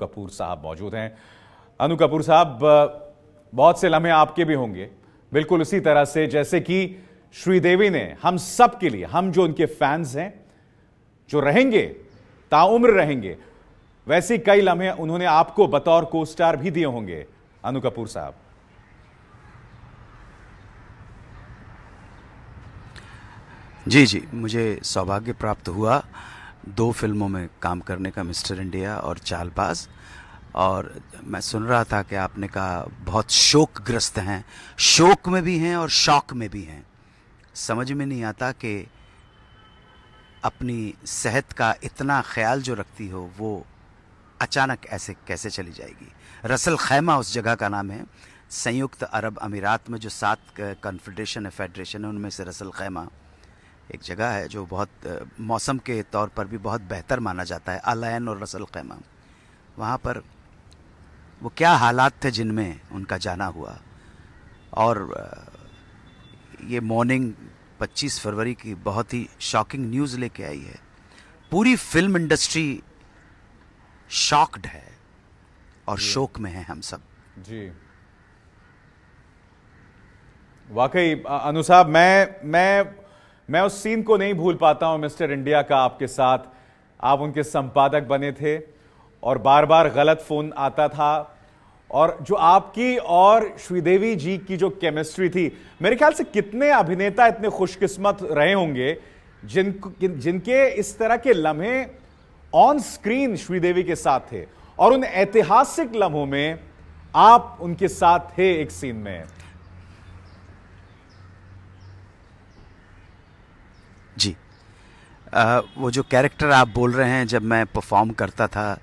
कपूर साहब मौजूद हैं। अनु कपूर साहब बहुत से लम्हे आपके भी होंगे। बिल्कुल उसी तरह से जैसे कि श्रीदेवी ने हम सब के लिए, हम जो उनके फैंस हैं, जो रहेंगे, ताउम्र रहेंगे, वैसे कई लम्हे उन्होंने आपको बतौर को स्टार भी दिए होंगे, अनु कपूर साहब। जी जी, मुझे सौभाग्य प्राप्त हुआ। दो फ़िल्मों में काम करने का मिस्टर इंडिया और चालबाज और मैं सुन रहा था कि आपने कहा, बहुत शोकग्रस्त हैं। शोक में भी हैं और शौक में भी हैं। समझ में नहीं आता कि अपनी सेहत का इतना ख्याल जो रखती हो, वो अचानक ऐसे कैसे चली जाएगी? रसल खैमा उस जगह का नाम है। संयुक्त अरब अमीरात में जो सात कन्फेडरेशन है फेडरेशन है, उनमें से रसल खैमा एक जगह है जो बहुत मौसम के तौर पर भी बहुत बेहतर माना जाता है अलैन और रसल खैमा। वहाँ पर वो क्या हालात थे जिनमें उनका जाना हुआ? और ये मॉर्निंग 25 फरवरी की बहुत ही शॉकिंग न्यूज़ लेके आई है। पूरी फ़िल्म इंडस्ट्री शॉक्ड है और शोक में है हम सब। जी। वाकई अनुसाब मैं मैं मैं उस सीन को नहीं भूल पाता हूँ मिस्टर इंडिया का आपके साथ। आप उनके संपादक बने थे और बार बार गलत फ़ोन आता था। और जो आपकी और श्रीदेवी जी की जो केमिस्ट्री थी, मेरे ख्याल से कितने अभिनेता इतने खुशकिस्मत रहे होंगे जिन जिनके इस तरह के लम्हे ऑन स्क्रीन श्रीदेवी के साथ थे। और उन ऐतिहासिक लम्हों में आप उनके साथ थे एक सीन में। जी। आ, वो जो कैरेक्टर आप बोल रहे हैं जब मैं परफॉर्म करता था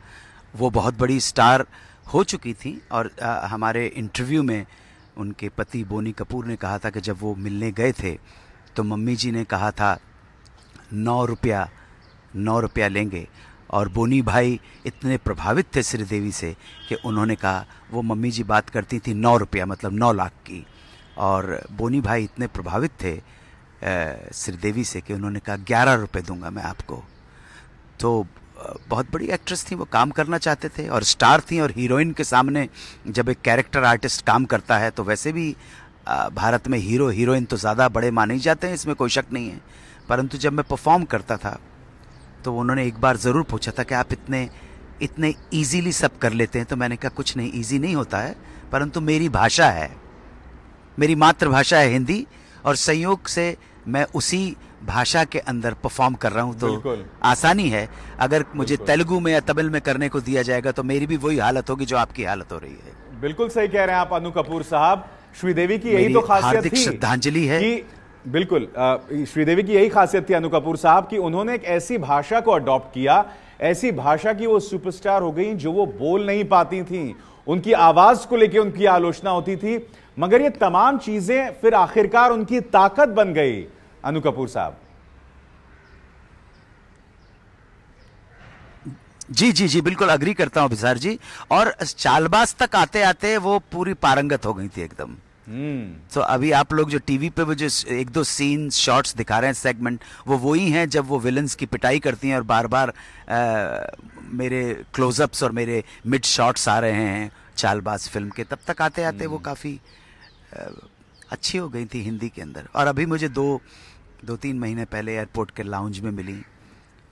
वो बहुत बड़ी स्टार हो चुकी थी और आ, हमारे इंटरव्यू में उनके पति बोनी कपूर ने कहा था कि जब वो मिलने गए थे तो मम्मी जी ने कहा था नौ रुपया नौ रुपया लेंगे। और बोनी भाई इतने प्रभावित थे श्रीदेवी से कि उन्होंने कहा वो मम्मी जी बात करती थी नौ रुपया मतलब नौ लाख की। और बोनी भाई इतने प्रभावित थे श्रीदेवी से कि उन्होंने कहा, ग्यारह रुपये दूँगा मैं आपको। तो बहुत बड़ी एक्ट्रेस थी, वो काम करना चाहते थे और स्टार थी और हीरोइन के सामने जब एक कैरेक्टर आर्टिस्ट काम करता है तो वैसे भी भारत में हीरो हीरोइन तो ज़्यादा बड़े माने ही जाते हैं, इसमें कोई शक नहीं है। परंतु जब मैं परफॉर्म करता था तो उन्होंने एक बार ज़रूर पूछा था कि आप इतने इतने इजीली सब कर लेते हैं तो मैंने कहा, कुछ नहीं ईजी नहीं होता है, परंतु मेरी भाषा है, मेरी मातृभाषा है हिंदी और संयोग से मैं उसी भाषा के अंदर परफॉर्म कर रहा हूँ तो आसानी है। अगर मुझे तेलुगु में या तमिल में करने को दिया जाएगा तो मेरी भी वही हालत होगी जो आपकी हालत हो रही है। बिल्कुल सही कह रहे हैं आप अनु कपूर साहब। श्रीदेवी की यही तो खासियत थी श्रद्धांजलि है। कि बिल्कुल श्रीदेवी की यही खासियत थी अनु कपूर साहब की उन्होंने एक ऐसी भाषा को अडॉप्ट किया ऐसी भाषा की वो सुपरस्टार हो गई जो वो बोल नहीं पाती थी। उनकी आवाज़ को लेकर उनकी आलोचना होती थी। मगर ये तमाम चीज़ें फिर आखिरकार उनकी ताकत बन गई अनु कपूर साहब जी जी जी बिल्कुल अग्री करता हूँ बिसार जी और चालबाज तक आते आते वो पूरी पारंगत हो गई थी एकदम हम्म। तो अभी आप लोग जो टीवी पे वो जो एक दो सीन शॉट्स दिखा रहे हैं सेगमेंट वो वही हैं जब वो विलन्स की पिटाई करती हैं और बार बार आ, मेरे क्लोजअप्स और मेरे मिड शॉट्स आ रहे हैं चालबाज फ़िल्म के तब तक आते आते वो हम्म। काफ़ी अच्छी हो गई थी हिंदी के अंदर। और अभी मुझे दो दो तीन महीने पहले एयरपोर्ट के लाउंज में मिली।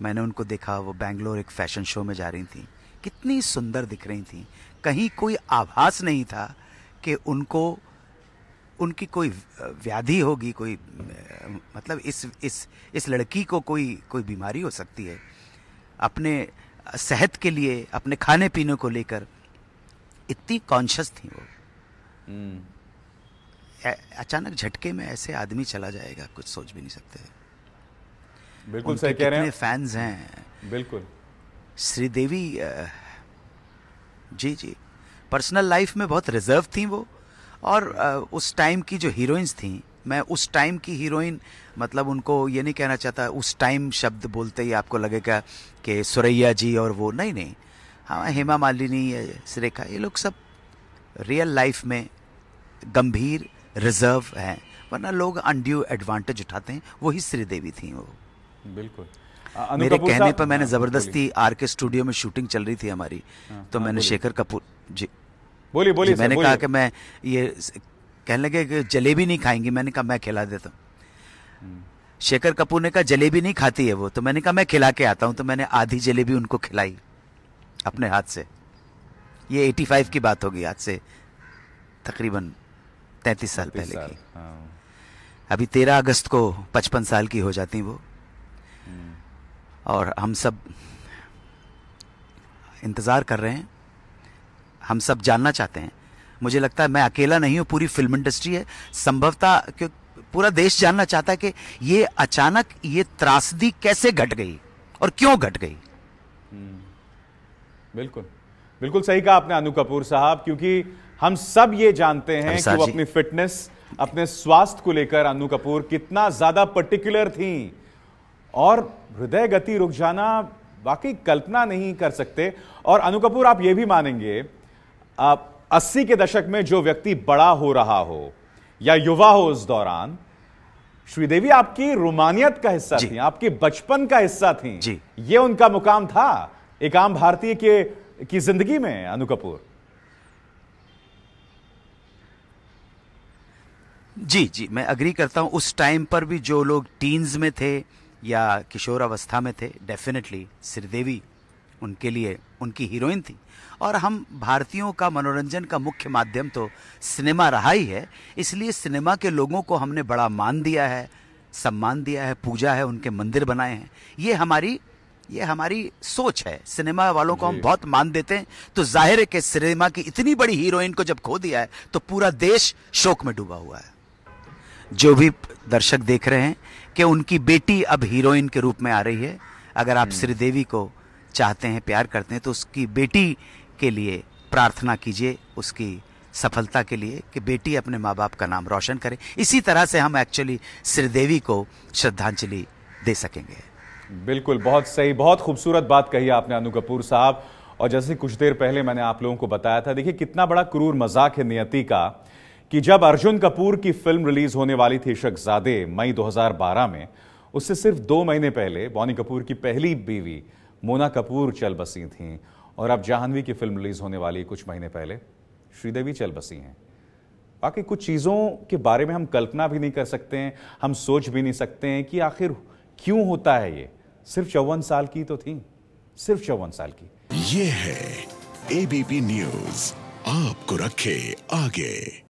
मैंने उनको देखा, वो बैंगलोर एक फ़ैशन शो में जा रही थी। कितनी सुंदर दिख रही थी। कहीं कोई आभास नहीं था कि उनको, उनकी कोई व्याधि होगी, कोई मतलब इस इस इस लड़की को कोई कोई बीमारी हो सकती है। अपने सेहत के लिए, अपने खाने पीने को लेकर इतनी कॉन्शियस थी वो। हम्म। अचानक झटके में ऐसे आदमी चला जाएगा कुछ सोच भी नहीं सकते। बिल्कुल सही कह रहे हैं फैंस हैं। बिल्कुल। श्रीदेवी जी जी। पर्सनल लाइफ में बहुत रिज़र्व थी वो और उस टाइम की जो हीरोइंस थी मैं उस टाइम की हीरोइन मतलब उनको ये नहीं कहना चाहता उस टाइम शब्द बोलते ही आपको लगेगा कि सुरैया जी और वो नहीं नहीं। हाँ हेमा मालिनी सुरेखा ये लोग सब रियल लाइफ में गंभीर रिज़र्व हैं वरना लोग अनड्यू एडवांटेज उठाते हैं वही श्रीदेवी थी वो। बिल्कुल। मेरे कहने पर मैंने हाँ, ज़बरदस्ती आर के स्टूडियो में शूटिंग चल रही थी हमारी हाँ, तो हाँ, मैंने शेखर कपूर जी। बोलिए बोलिए मैंने कहा कि मैं ये कहने लगे कि जलेबी नहीं खाएँगी मैंने कहा मैं खिला देता हूँ। हम्म। शेखर कपूर ने कहा जलेबी नहीं खाती है वो। तो मैंने कहा मैं खिला के आता हूँ। तो मैंने आधी जलेबी उनको खिलाई अपने हाथ से। ये 85 की बात होगी आज से तकरीबन 33 साल पहले साल, की। हाँ। अभी 13 अगस्त को 55 साल की हो जाती वो। हम्म। और हम सब इंतज़ार कर रहे हैं। हम सब जानना चाहते हैं। मुझे लगता है मैं अकेला नहीं हूँ पूरी फ़िल्म इंडस्ट्री है। संभवतः क्यों पूरा देश जानना चाहता है कि ये अचानक ये त्रासदी कैसे घट गई और क्यों घट गई? हम्म। बिल्कुल। बिल्कुल सही कहा आपने अनु कपूर साहब क्योंकि हम सब ये जानते हैं कि वो अपनी फिटनेस अपने स्वास्थ्य को लेकर अनु कपूर कितना ज़्यादा पर्टिकुलर थी। और हृदय गति रुक जाना वाकई कल्पना नहीं कर सकते। और अनु कपूर आप ये भी मानेंगे आप अस्सी के दशक में जो व्यक्ति बड़ा हो रहा हो या युवा हो उस दौरान श्रीदेवी आपकी रोमानियत का हिस्सा थी आपके बचपन का हिस्सा थी। ये उनका मुकाम था एक आम भारतीय के की ज़िंदगी में अनु कपूर। जी जी मैं अग्री करता हूँ। उस टाइम पर भी जो लोग टीन्स में थे या किशोर अवस्था में थे डेफिनेटली श्रीदेवी उनके लिए उनकी हीरोइन थी। और हम भारतीयों का मनोरंजन का मुख्य माध्यम तो सिनेमा रहा ही है। इसलिए सिनेमा के लोगों को हमने बड़ा मान दिया है सम्मान दिया है पूजा है उनके मंदिर बनाए हैं। ये हमारी ये हमारी सोच है। सिनेमा वालों को हम बहुत मान देते हैं। तो ज़ाहिर है कि सिनेमा की इतनी बड़ी हीरोइन को जब खो दिया है तो पूरा देश शोक में डूबा हुआ है। जो भी दर्शक देख रहे हैं कि उनकी बेटी अब हीरोइन के रूप में आ रही है। अगर आप हम्म। श्रीदेवी को चाहते हैं प्यार करते हैं तो उसकी बेटी के लिए प्रार्थना कीजिए उसकी सफलता के लिए कि बेटी अपने माँ बाप का नाम रोशन करे। इसी तरह से हम एक्चुअली श्रीदेवी को श्रद्धांजलि दे सकेंगे। बिल्कुल बहुत सही बहुत खूबसूरत बात कही आपने अनु कपूर साहब। और जैसे कुछ देर पहले मैंने आप लोगों को बताया था देखिए कितना बड़ा क्रूर मज़ाक है नियति का। कि जब अर्जुन कपूर की फ़िल्म रिलीज़ होने वाली थी शखजादे मई 2012 में, उससे सिर्फ़ दो महीने पहले बॉनी कपूर की पहली बीवी मोना कपूर चल बसी थी। और अब जाहनवी की फ़िल्म रिलीज़ होने वाली कुछ महीने पहले श्रीदेवी चल बसी हैं। बाकी कुछ चीज़ों के बारे में हम कल्पना भी नहीं कर सकते हैं, हम सोच भी नहीं सकते हैं कि आखिर क्यों होता है ये। सिर्फ़ चौवन साल की तो थी। सिर्फ़ चौवन साल की। ये है एबीपी न्यूज़ आपको रखे आगे।